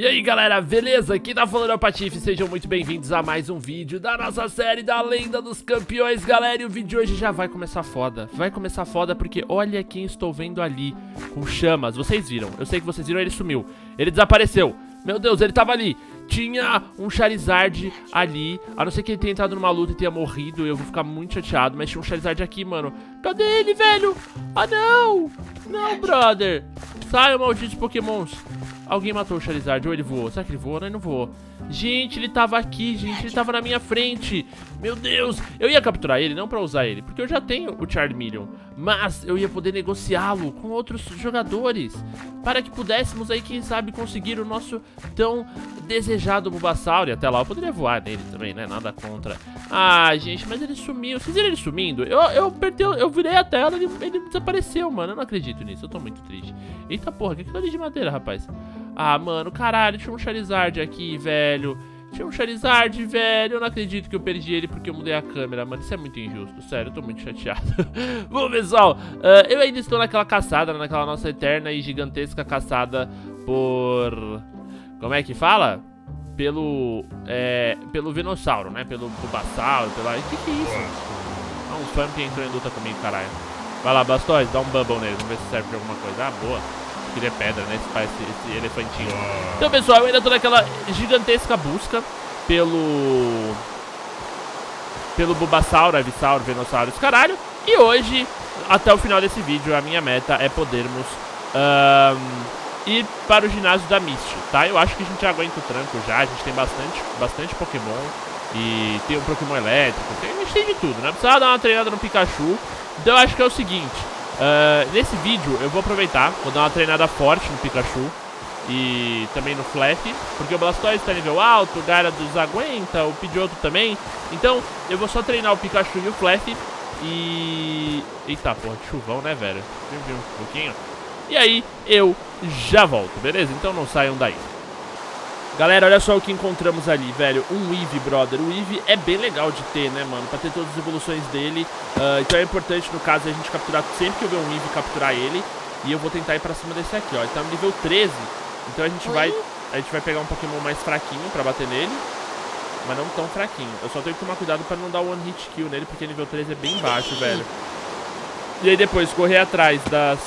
E aí galera, beleza? Aqui tá falando é o Patife, sejam muito bem-vindos a mais um vídeo da nossa série da Lenda dos Campeões, galera E o vídeo de hoje já vai começar foda, vai começar foda porque olha quem estou vendo ali com chamas. Vocês viram, eu sei que vocês viram, ele sumiu, ele desapareceu. Meu Deus, ele tava ali, tinha um Charizard ali, a não ser que ele tenha entrado numa luta e tenha morrido, eu vou ficar muito chateado Mas tinha um Charizard aqui, mano, cadê ele, velho? Ah não, não brother, saiam malditos pokémons Alguém matou o Charizard, ou ele voou. Será que ele voou? Não, ele não voou. Gente, ele tava aqui, gente. Ele tava na minha frente. Meu Deus. Eu ia capturar ele, não pra usar ele, porque eu já tenho o Charmeleon. Mas eu ia poder negociá-lo com outros jogadores. Para que pudéssemos aí, quem sabe, conseguir o nosso tão desejado Bulbasaur. E até lá eu poderia voar nele também, né? Nada contra. Ah, gente, mas ele sumiu. Vocês viram ele sumindo? Eu, eu apertei, eu virei a tela e ele, ele desapareceu, mano. Eu não acredito nisso. Eu tô muito triste. Eita porra, que é aquilo ali de madeira, rapaz? Ah, mano, caralho, tinha um Charizard aqui, velho. Tinha um Charizard, velho. Eu não acredito que eu perdi ele porque eu mudei a câmera, mano. Isso é muito injusto, sério, eu tô muito chateado. Bom, pessoal, uh, eu ainda estou naquela caçada, naquela nossa eterna e gigantesca caçada por... Como é que fala? Pelo... É, pelo Venossauro, né? Pelo Bulbasauro, pela... O que que é isso? Ah, um Fump entrou em luta comigo, caralho. Vai lá, Bastos, dá um Bubble nele, vamos ver se serve pra alguma coisa. Ah, boa queria pedra, né? Esse, esse, esse elefantinho. Então, pessoal, eu ainda tô naquela gigantesca busca pelo... Pelo Bulbasaur, Avisaur, Venossauro, caralho. E hoje, até o final desse vídeo, a minha meta é podermos um, ir para o ginásio da Misty, tá? Eu acho que a gente já aguenta o tranco já, a gente tem bastante, bastante Pokémon. E tem um Pokémon elétrico, tem, a gente tem de tudo, né? Precisa dar uma treinada no Pikachu. Então eu acho que é o seguinte, Uh, nesse vídeo eu vou aproveitar, vou dar uma treinada forte no Pikachu e também no Flash, porque o Blastoise está nível alto, o Gyarados aguenta, o Pidgeotto também. Então eu vou só treinar o Pikachu e o Flash e... Eita porra, chuvão né velho? Um pouquinho. E aí eu já volto, beleza? Então não saiam daí. Galera, olha só o que encontramos ali, velho. Um Eevee, brother. O Eevee é bem legal de ter, né, mano? Pra ter todas as evoluções dele. Uh, então é importante, no caso, a gente capturar... Sempre que eu ver um Eevee, capturar ele. E eu vou tentar ir pra cima desse aqui, ó. Ele tá no nível 13. Então a gente Oi? vai... A gente vai pegar um Pokémon mais fraquinho pra bater nele. Mas não tão fraquinho. Eu só tenho que tomar cuidado pra não dar one hit kill nele, porque nível 13 é bem baixo, velho. E aí depois, correr atrás das...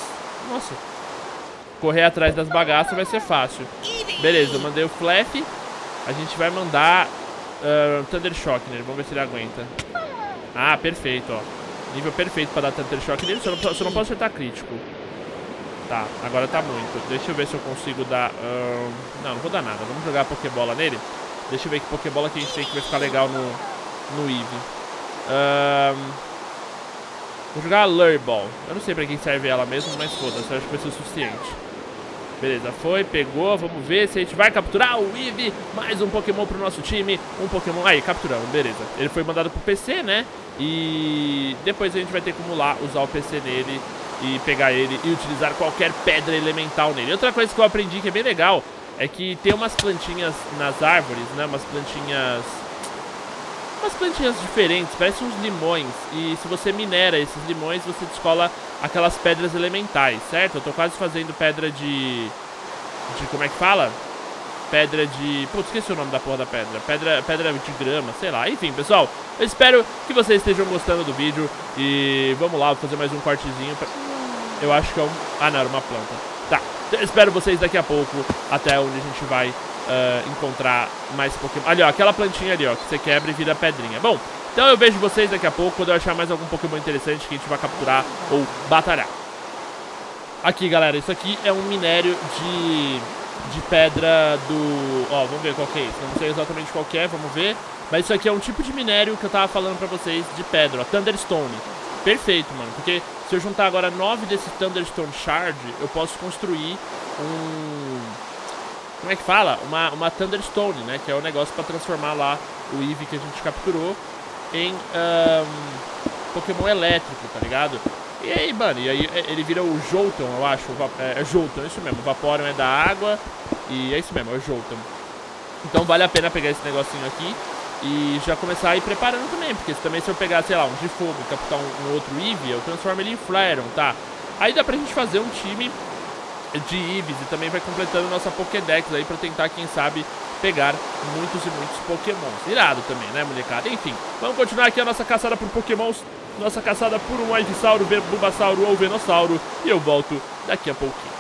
Nossa, correr atrás das bagaças vai ser fácil. Beleza, eu mandei o Flaff. A gente vai mandar uh, Thunder Shock nele. Vamos ver se ele aguenta. Ah, perfeito, ó. Nível perfeito pra dar Thunder Shock nele. Só não, só não posso acertar crítico. Tá, agora tá muito. Deixa eu ver se eu consigo dar... Uh... Não, não vou dar nada. Vamos jogar a Pokébola nele. Deixa eu ver que Pokébola que a gente tem que vai ficar legal no, no Eevee. Uh... Vou jogar a Lure Ball. Eu não sei pra que serve ela mesmo, mas foda-se. Acho que vai ser o suficiente. Beleza, foi, pegou, vamos ver se a gente vai capturar o Eevee, mais um Pokémon pro nosso time, um Pokémon, aí, capturamos, beleza. Ele foi mandado pro PC, né, e depois a gente vai ter como lá usar o PC nele e pegar ele e utilizar qualquer pedra elemental nele. Outra coisa que eu aprendi que é bem legal é que tem umas plantinhas nas árvores, né, umas plantinhas... Umas plantinhas diferentes, parecem uns limões, e se você minera esses limões, você descola aquelas pedras elementais, certo? Eu tô quase fazendo pedra de... De como é que fala? Pedra de... Putz, esqueci o nome da porra da pedra. Pedra, pedra de grama, sei lá. Enfim, pessoal, eu espero que vocês estejam gostando do vídeo. E vamos lá, vou fazer mais um cortezinho. Pra... Eu acho que é um... Ah, não, era uma planta. Tá, eu espero vocês daqui a pouco, até onde a gente vai uh, encontrar mais Pokémon. Ali, ó, aquela plantinha ali, ó, que você quebra e vira pedrinha. Bom, então eu vejo vocês daqui a pouco quando eu achar mais algum Pokémon interessante que a gente vai capturar ou batalhar. Aqui, galera, isso aqui é um minério de, de pedra do... Ó, vamos ver qual que é isso. Não sei exatamente qual que é, vamos ver. Mas isso aqui é um tipo de minério que eu tava falando pra vocês de pedra, ó. Thunderstone. Perfeito, mano. Porque se eu juntar agora nove desses Thunderstone Shard, eu posso construir um... Como é que fala? Uma, uma Thunderstone, né? Que é o negócio pra transformar lá o Eevee que a gente capturou em um, Pokémon elétrico, tá ligado? E aí, mano, e aí é, ele vira o Jolton, eu acho. É, é Jolton, é isso mesmo. O Vaporeon é da água e é isso mesmo, é o Jolton. Então vale a pena pegar esse negocinho aqui e já começar a ir preparando também. Porque também se eu pegar, sei lá, um de fogo e captar um, um, outro Eevee, eu transformo ele em Flareon, tá? Aí dá pra gente fazer um time de Ibis e também vai completando nossa Pokédex aí pra tentar, quem sabe, pegar muitos e muitos Pokémons. Irado também, né, molecada? Enfim, vamos continuar aqui a nossa caçada por Pokémons, nossa caçada por um Ivysauro, Bulbasauro ou Venossauro e eu volto daqui a pouquinho.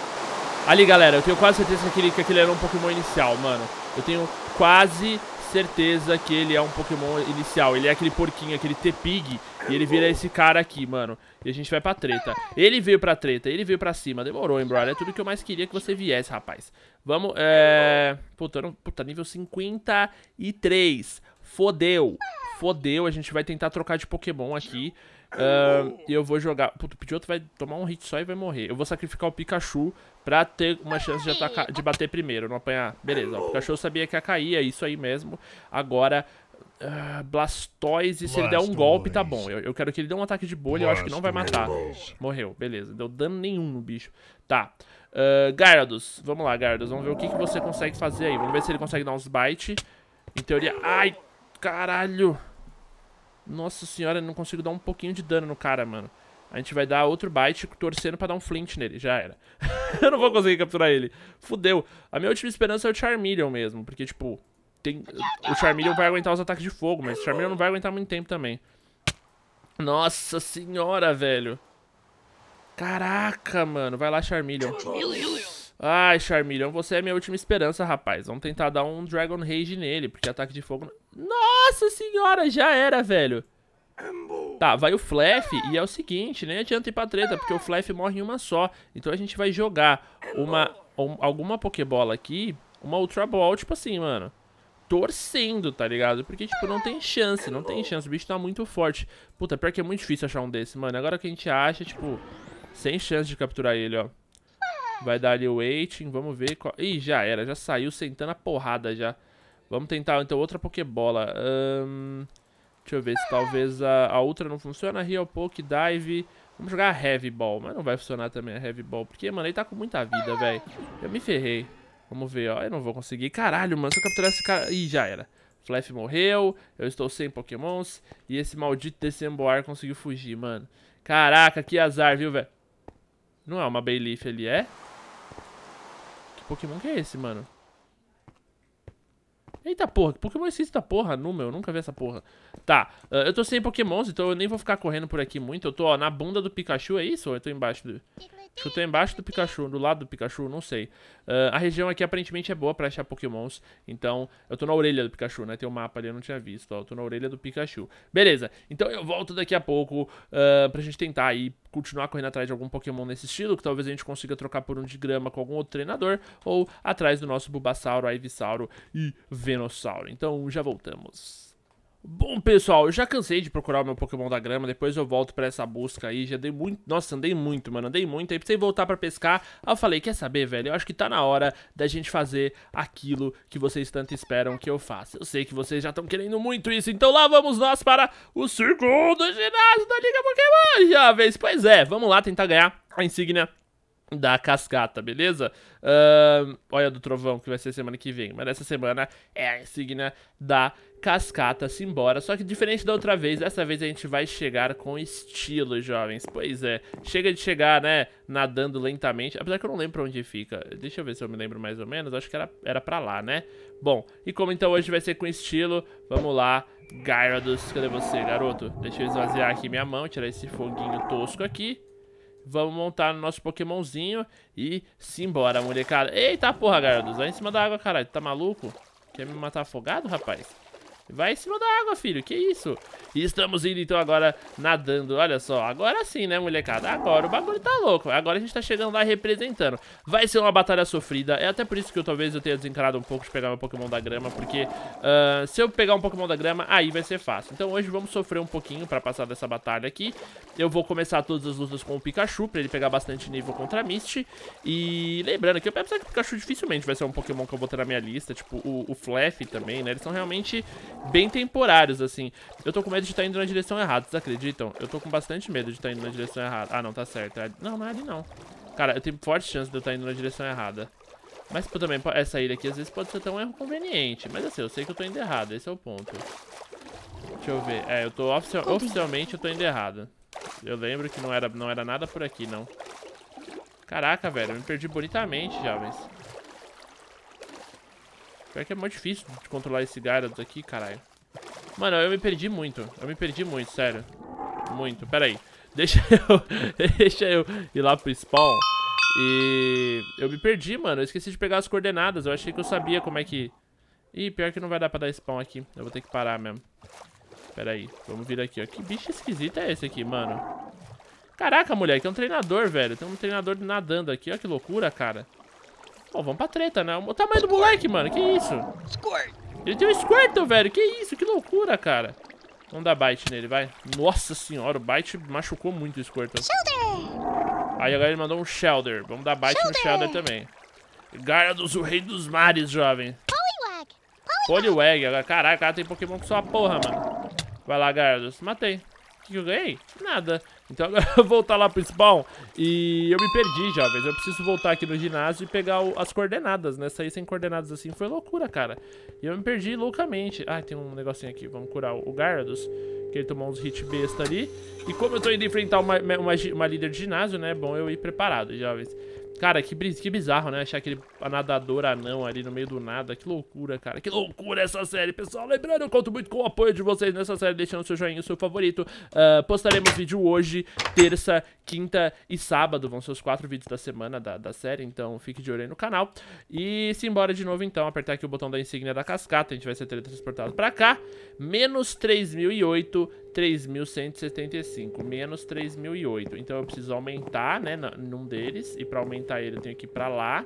Ali, galera, eu tenho quase certeza que aquele, que aquele era um Pokémon inicial, mano. Eu tenho quase certeza que ele é um Pokémon inicial. Ele é aquele porquinho, aquele T-Pig. E ele vira esse cara aqui, mano. E a gente vai pra treta. Ele veio pra treta, ele veio pra cima. Demorou, hein, brother? É tudo que eu mais queria que você viesse, rapaz. Vamos, é... Puta, não... Puta, nível 53. Fodeu. Fodeu, a gente vai tentar trocar de Pokémon aqui. Uh, e eu vou jogar... Puta, o Pidgeotto vai tomar um hit só e vai morrer. Eu vou sacrificar o Pikachu pra ter uma chance de, atacar, de bater primeiro, não apanhar. Beleza, o Pikachu sabia que ia cair, é isso aí mesmo. Agora, uh, Blastoise, se ele der um golpe, tá bom. Eu, eu quero que ele dê um ataque de bolha, eu acho que não vai matar. Morreu, beleza. Deu dano nenhum no bicho. Tá. Uh, Gyarados, vamos lá, Gyarados. Vamos ver o que, que você consegue fazer aí. Vamos ver se ele consegue dar uns bite. Em teoria... Ai, caralho. Nossa senhora, não consigo dar um pouquinho de dano no cara, mano. A gente vai dar outro bite torcendo pra dar um flint nele. Já era. eu não vou conseguir capturar ele. Fudeu. A minha última esperança é o Charmeleon mesmo. Porque, tipo, tem... o Charmeleon vai aguentar os ataques de fogo. Mas o Charmeleon não vai aguentar muito tempo também. Nossa senhora, velho. Caraca, mano. Vai lá, Charmeleon. Ai, Charmeleon, você é minha última esperança, rapaz. Vamos tentar dar um Dragon Rage nele, porque ataque de fogo... Nossa senhora, já era, velho. Tá, vai o Flef e é o seguinte, nem adianta ir pra treta, porque o Flef morre em uma só. Então a gente vai jogar uma, um, alguma Pokébola aqui, uma Ultra Ball, tipo assim, mano. Torcendo, tá ligado? Porque, tipo, não tem chance, não tem chance. O bicho tá muito forte. Puta, pior que é muito difícil achar um desse, mano. Agora que a gente acha, tipo, sem chance de capturar ele, ó. Vai dar ali o waiting, vamos ver qual... Ih, já era, já saiu sentando a porrada já. Vamos tentar, então, outra Pokébola. Ahn... Um... Deixa eu ver se talvez a, a Ultra não funciona. Real Poke, Dive. Vamos jogar a Heavy Ball. Mas não vai funcionar também a Heavy Ball. Porque, mano, ele tá com muita vida, velho. Eu me ferrei. Vamos ver, ó. Eu não vou conseguir. Caralho, mano. Se eu capturar esse cara... Ih, já era. Flef morreu. Eu estou sem pokémons. E esse maldito Decemboar conseguiu fugir, mano. Caraca, que azar, viu, velho? Não é uma Bayleaf ali, é? Que Pokémon que é esse, mano? Eita porra, que Pokémon existe essa porra? Número, eu nunca vi essa porra. Tá, uh, eu tô sem Pokémons, então eu nem vou ficar correndo por aqui muito. Eu tô, ó, na bunda do Pikachu, é isso? Ou eu tô embaixo do... Acho que eu tô embaixo do Pikachu, do lado do Pikachu, não sei. Uh, a região aqui aparentemente é boa pra achar Pokémons, então eu tô na orelha do Pikachu, né? Tem um mapa ali, eu não tinha visto, ó. Eu tô na orelha do Pikachu. Beleza, então eu volto daqui a pouco uh, pra gente tentar aí continuar correndo atrás de algum Pokémon nesse estilo, que talvez a gente consiga trocar por um de grama com algum outro treinador, ou atrás do nosso Bulbasauro, Ivysauro e Venossauro. Então já voltamos. Bom, pessoal, eu já cansei de procurar o meu Pokémon da grama, depois eu volto pra essa busca aí, já dei muito, nossa, andei muito, mano, andei muito, aí precisei voltar pra pescar, aí eu falei, quer saber, velho, eu acho que tá na hora da gente fazer aquilo que vocês tanto esperam que eu faça. Eu sei que vocês já estão querendo muito isso, então lá vamos nós para o Círculo do Ginásio da Liga Pokémon, jovens, pois é, vamos lá tentar ganhar a insígnia da cascata, beleza? Uh, olha do trovão que vai ser semana que vem, mas essa semana é a insígnia da cascata simbora. Só que diferente da outra vez, dessa vez a gente vai chegar com estilo, jovens. Pois é, chega de chegar, né, nadando lentamente. Apesar que eu não lembro pra onde fica. Deixa eu ver se eu me lembro mais ou menos. Acho que era, era pra lá, né? Bom, e como então hoje vai ser com estilo, vamos lá. Gyarados, cadê você, garoto? Deixa eu esvaziar aqui minha mão, tirar esse foguinho tosco aqui. Vamos montar no nosso Pokémonzinho e simbora, molecada. Eita porra, Gyarados, vai em cima da água, caralho. Tá maluco? Quer me matar afogado, rapaz? Vai em cima da água, filho, que isso? E estamos indo, então, agora nadando, olha só Agora sim, né, molecada? Agora o bagulho tá louco. Agora a gente tá chegando lá representando. Vai ser uma batalha sofrida. É até por isso que eu talvez eu tenha desencarado um pouco de pegar meu Pokémon da grama Porque uh, se eu pegar um Pokémon da grama, aí vai ser fácil. Então hoje vamos sofrer um pouquinho pra passar dessa batalha aqui. Eu vou começar todas as lutas com o Pikachu Pra ele pegar bastante nível contra a Misty. E lembrando que eu que o Pikachu dificilmente vai ser um Pokémon que eu vou ter na minha lista Tipo o, o também, né? Eles são realmente bem temporários, assim. Eu tô com medo de estar indo na direção errada, vocês acreditam? Eu tô com bastante medo de estar indo na direção errada. Ah, não, tá certo. É... Não, não é ali, não. Cara, eu tenho forte chance de eu estar indo na direção errada. Mas pô, também, essa ilha aqui às vezes pode ser até um erro conveniente. Mas assim, eu sei que eu tô indo errado, esse é o ponto. Deixa eu ver. É, eu tô oficial... oficialmente eu tô indo errado. Eu lembro que não era, não era nada por aqui, não. Caraca, velho, eu me perdi bonitamente, jovens. Pior que é muito difícil de controlar esse Gyarados aqui, caralho. Mano, eu me perdi muito. Eu me perdi muito, sério. Muito. Pera aí. Deixa eu, deixa eu ir lá pro spawn. E eu me perdi, mano. Eu esqueci de pegar as coordenadas. Eu achei que eu sabia como é que... Ih, pior que não vai dar pra dar spawn aqui. Eu vou ter que parar mesmo. Pera aí. Vamos vir aqui, ó. Que bicho esquisito é esse aqui, mano? Caraca, moleque. É um treinador, velho. Tem um treinador nadando aqui. Olha que loucura, cara. Pô, vamos pra treta, né? O tamanho do moleque, mano. Que isso? Ele tem um Squirtle, velho. Que isso? Que loucura, cara. Vamos dar bite nele, vai. Nossa senhora, o bite machucou muito o Squirtle. Aí agora ele mandou um Shelder. Vamos dar bite no Shelder também. Gyarados, o rei dos mares, jovem. Poliwag. Poliwag. Agora, caraca, cara tem Pokémon com sua porra, mano. Vai lá, Gyarados. Matei. O que eu ganhei? Nada. Então agora eu vou voltar lá pro spawn e eu me perdi, jovens. Eu preciso voltar aqui no ginásio e pegar o, as coordenadas, né? Sair sem coordenadas assim foi loucura, cara. E eu me perdi loucamente. Ah, tem um negocinho aqui. Vamos curar o Gyarados, que ele tomou uns hit besta ali. E como eu tô indo enfrentar uma, uma, uma líder de ginásio, né? É bom eu ir preparado, jovens. Cara, que, que bizarro, né? Achar aquele nadador anão ali no meio do nada. Que loucura, cara. Que loucura essa série, pessoal. Lembrando, eu conto muito com o apoio de vocês nessa série, deixando seu joinha, seu favorito. Uh, postaremos vídeo hoje, terça, quinta e sábado. Vão ser os quatro vídeos da semana da, da série, então fique de olho aí no canal. E simbora de novo, então, apertar aqui o botão da insígnia da cascata. A gente vai ser teletransportado pra cá. Menos 3008 3.175, menos 3.008. Então eu preciso aumentar, né, num deles. E pra aumentar ele eu tenho que ir pra lá.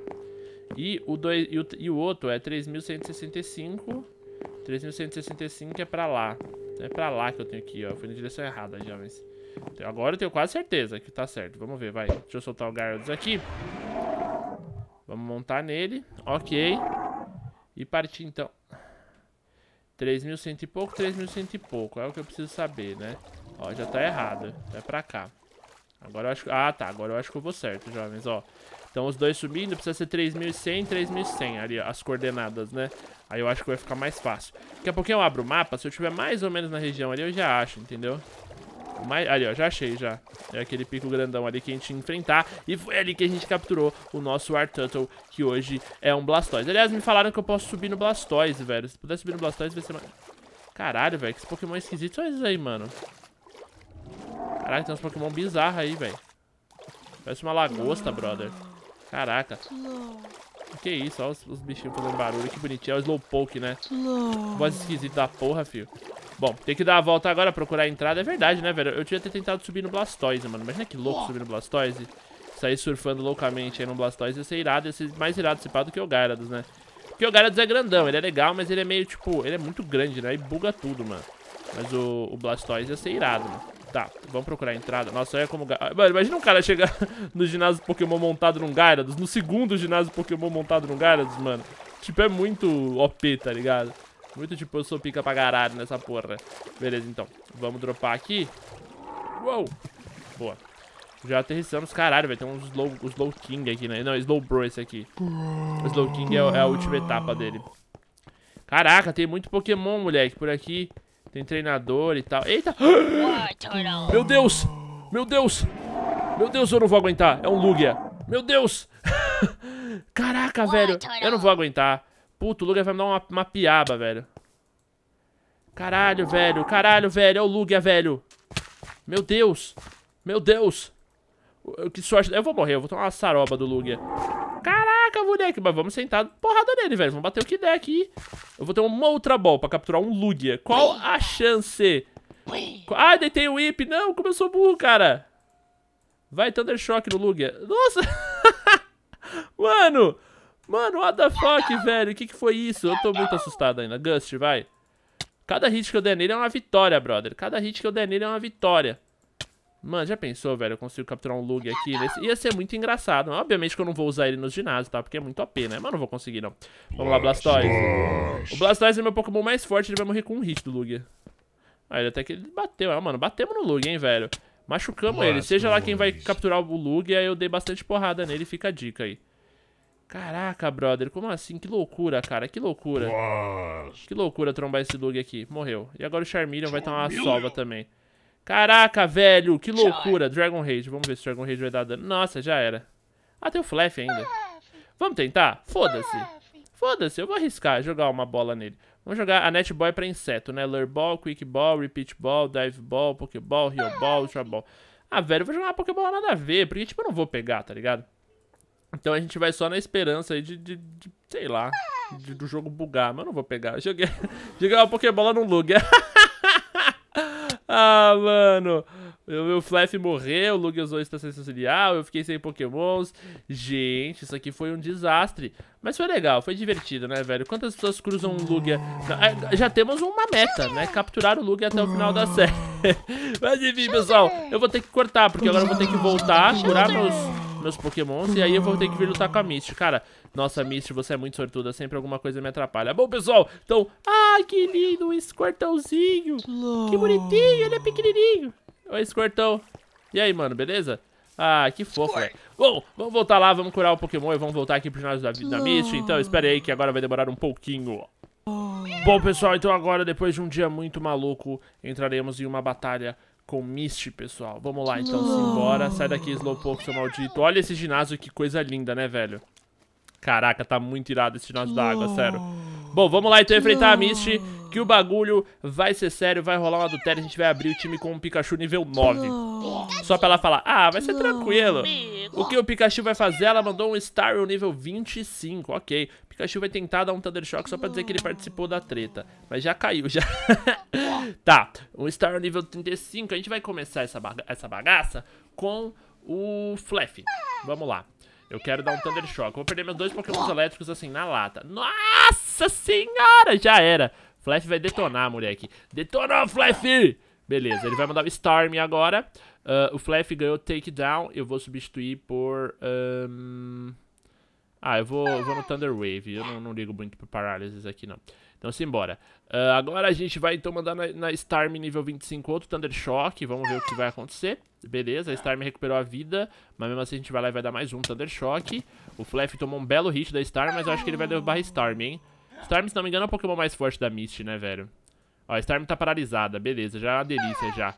E o, dois, e o, e o outro é 3.165. 3.165 é pra lá. É pra lá que eu tenho que ir, ó. Eu fui na direção errada já, mas... Agora eu tenho quase certeza que tá certo. Vamos ver, vai. Deixa eu soltar o Gyarados aqui. Vamos montar nele. Ok. E partir, então. 3.100 e pouco, 3.100 e pouco. É o que eu preciso saber, né? Ó, já tá errado. É pra cá. Agora eu acho... Ah, tá. Agora eu acho que eu vou certo, jovens, ó. Então os dois subindo, precisa ser 3.100, 3.100 ali, as coordenadas, né? Aí eu acho que vai ficar mais fácil. Daqui a pouquinho eu abro o mapa, se eu estiver mais ou menos na região ali, eu já acho, entendeu? Mais, ali, ó, já achei, já. É aquele pico grandão ali que a gente enfrentar. E foi ali que a gente capturou o nosso Arturtle, que hoje é um Blastoise. Aliás, me falaram que eu posso subir no Blastoise, velho. Se puder subir no Blastoise, vai ser... mais. Caralho, velho, que Pokémon esquisito são esses aí, mano. Caralho, tem uns Pokémon bizarros aí, velho. Parece uma lagosta, brother. Caraca. Que isso, olha os, os, bichinhos fazendo barulho. Que bonitinho. É o Slowpoke, né? Voz esquisita da porra, filho. Bom, tem que dar a volta agora, procurar a entrada. É verdade, né, velho? Eu tinha ter tentado subir no Blastoise, mano. Imagina que louco subir no Blastoise. Sair surfando loucamente aí no Blastoise ia ser irado. Ia ser mais irado se pá do que o Gyarados, né? Porque o Gyarados é grandão, ele é legal, mas ele é meio, tipo... Ele é muito grande, né? E buga tudo, mano. Mas o, o Blastoise ia ser irado, mano. Tá, vamos procurar a entrada. Nossa, olha como... Mano, imagina um cara chegar no ginásio Pokémon montado num Gyarados. No segundo ginásio Pokémon montado num Gyarados, mano. Tipo, é muito OP, tá ligado? Muito tipo, eu sou pica pra caralho nessa porra. Beleza, então. Vamos dropar aqui. Uou. Boa. Já aterrissamos. Caralho, vai ter um slow, slow King aqui, né? Não, Slow Bro esse aqui. O Slow King é, é a última etapa dele. Caraca, tem muito Pokémon, moleque, por aqui. Tem treinador e tal. Eita! Meu Deus! Meu Deus! Meu Deus, eu não vou aguentar. É um Lugia. Meu Deus! Caraca, velho. Eu não vou aguentar. Puto, o Lugia vai me dar uma, uma piaba, velho. Caralho, velho. Caralho, velho. É o Lugia, velho. Meu Deus. Meu Deus. Que sorte. Eu vou morrer. Eu vou tomar uma saroba do Lugia. Caraca, moleque. Mas vamos sentar porrada nele, velho. Vamos bater o que der aqui. Eu vou ter uma outra ball pra capturar um Lugia. Qual a chance? Ah, deitei o Whip. Não, como eu sou burro, cara. Vai, Thunder Shock no Lugia. Nossa. Mano. Mano, what the fuck, velho? O que, que foi isso? Eu tô muito assustado ainda. Gust, vai. Cada hit que eu der nele é uma vitória, brother. Cada hit que eu der nele é uma vitória. Mano, já pensou, velho? Eu consigo capturar um Lug aqui. Nesse... Ia ser muito engraçado. Obviamente que eu não vou usar ele nos ginásios, tá? Porque é muito OP, né? Mas não vou conseguir, não. Vamos lá, Blastoise. O Blastoise é meu Pokémon mais forte. Ele vai morrer com um hit do. Ah, ele até que ele bateu. Ah, mano, batemos no Lugia, hein, velho. Machucamos ele. Seja lá quem vai capturar o Lugia, eu dei bastante porrada nele. Fica a dica aí. Caraca, brother, como assim? Que loucura, cara, que loucura. Que loucura trombar esse Lug aqui. Morreu. E agora o Charmeleon vai tomar uma sova também. Caraca, velho, que loucura. Dragon Rage, vamos ver se o Dragon Rage vai dar dano. Nossa, já era. Ah, tem o Flash ainda. Vamos tentar? Foda-se. Foda-se, eu vou arriscar jogar uma bola nele. Vamos jogar a Netball pra inseto, né? Lure Ball, Quick Ball, Repeat Ball, Dive Ball, Pokéball, Rio Ball, Ultra Ball. Ah, velho, eu vou jogar uma Pokéball nada a ver, porque, tipo, eu não vou pegar, tá ligado? Então a gente vai só na esperança aí de, de, de sei lá, de, do jogo bugar, mas eu não vou pegar. Eu joguei, joguei uma Pokébola no Lugia. ah, mano. O meu Flaff morreu, o Lugia usou a estação social, eu fiquei sem pokémons. Gente, isso aqui foi um desastre. Mas foi legal, foi divertido, né, velho? Quantas pessoas cruzam um Lugia? É, já temos uma meta, né? Capturar o Lugia até o final da série. Mas enfim, pessoal, eu vou ter que cortar, porque agora eu vou ter que voltar, curar meus meus pokémons e aí eu vou ter que vir lutar com a Misty. Cara, nossa, Misty, você é muito sortuda, sempre alguma coisa me atrapalha. Bom, pessoal, então... Ai, que lindo, um Squirtlezinho. Que bonitinho, ele é pequenininho. Oi, Squirtle. E aí, mano, beleza? Ah, que fofo, velho. Bom, vamos voltar lá, vamos curar o Pokémon e vamos voltar aqui pro ginásio da, da Misty. Então, espere aí que agora vai demorar um pouquinho. Bom, pessoal, então agora, depois de um dia muito maluco, entraremos em uma batalha com Misty, pessoal. Vamos lá, então, simbora. Sai daqui, Slowpoke, seu maldito. Olha esse ginásio, que coisa linda, né, velho? Caraca, tá muito irado esse ginásio da água, sério. Bom, vamos lá, então, enfrentar a Misty que o bagulho vai ser sério, vai rolar um adultério, a gente vai abrir o time com um Pikachu nível 9. Só pra ela falar, ah, vai ser tranquilo. O que o Pikachu vai fazer? Ela mandou um Starry nível 25, ok. Pikachu vai tentar dar um Thunder Shock só pra dizer que ele participou da treta. Mas já caiu, já. tá, um Starry nível 35, a gente vai começar essa, baga essa bagaça com o Fluffy. Vamos lá. Eu quero dar um Thunder Shock. Vou perder meus dois Pokémon elétricos assim, na lata. Nossa senhora! Já era. Flash vai detonar, moleque. Detona, Flash! Beleza, ele vai mandar o Storm agora. Uh, o Flash ganhou Takedown. Eu vou substituir por... Um... Ah, eu vou, eu vou no Thunder Wave. Eu não, não ligo muito para parálises aqui, não. Então, simbora. Uh, agora a gente vai, então, mandar na, na Storm nível 25 outro Thunder Shock. Vamos ver o que vai acontecer. Beleza, a Storm recuperou a vida. Mas mesmo assim a gente vai lá e vai dar mais um Thunder Shock. O Flash tomou um belo hit da Storm, mas eu acho que ele vai derrubar a Storm, hein? Storm, se não me engano, é o Pokémon mais forte da Misty, né, velho? Ó, a Storm tá paralisada. Beleza, já é uma delícia, já.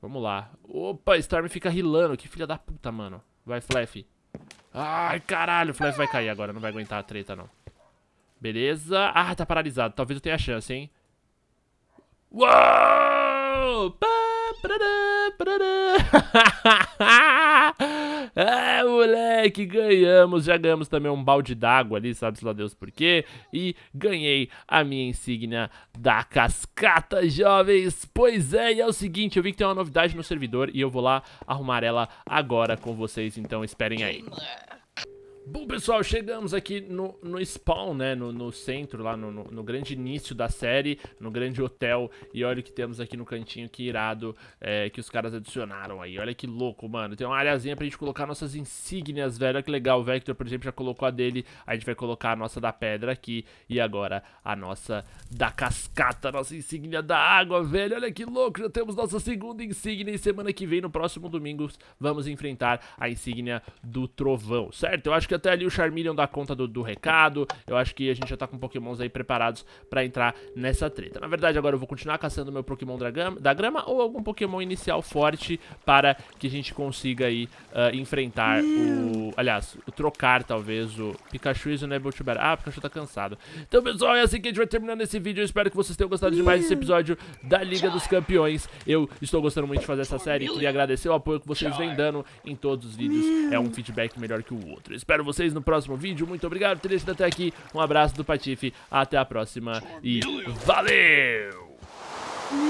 Vamos lá. Opa, Storm fica rilando. Que filha da puta, mano. Vai, Flaff. Ai, caralho. O Flaff vai cair agora. Não vai aguentar a treta, não. Beleza. Ah, tá paralisado. Talvez eu tenha chance, hein. Uou! Pá, É, moleque, ganhamos. Já ganhamos também um balde d'água ali, sabe-se lá Deus por quê. E ganhei a minha insígnia da cascata, jovens. Pois é, e é o seguinte, eu vi que tem uma novidade no servidor e eu vou lá arrumar ela agora com vocês, então esperem aí. Bom, pessoal, chegamos aqui no, no spawn, né, no, no centro, lá no, no, no, grande início da série, no grande hotel, e olha o que temos aqui no cantinho, que irado, é, que os caras adicionaram aí, olha que louco, mano, tem uma areazinha pra gente colocar nossas insígnias, velho, olha que legal, o Vector, por exemplo, já colocou a dele, a gente vai colocar a nossa da pedra aqui, e agora a nossa da cascata, nossa insígnia da água, velho, olha que louco, já temos nossa segunda insígnia, e semana que vem, no próximo domingo, vamos enfrentar a insígnia do trovão, certo? Eu acho que até ali o Charmeleon dá conta do, do, recado. Eu acho que a gente já tá com pokémons aí preparados pra entrar nessa treta. Na verdade, agora eu vou continuar caçando meu pokémon da grama, ou algum pokémon inicial forte para que a gente consiga aí uh, enfrentar o... Aliás, o trocar talvez o Pikachu e o Nebel Ah, o Pikachu tá cansado. Então, pessoal, é assim que a gente vai terminando esse vídeo. Eu espero que vocês tenham gostado demais desse episódio da Liga dos Campeões. Eu estou gostando muito de fazer essa série. Queria agradecer o apoio que vocês vêm dando em todos os vídeos. É um feedback melhor que o outro. espero vocês no próximo vídeo. Muito obrigado por ter assistido até aqui. Um abraço do Patife. Até a próxima e valeu!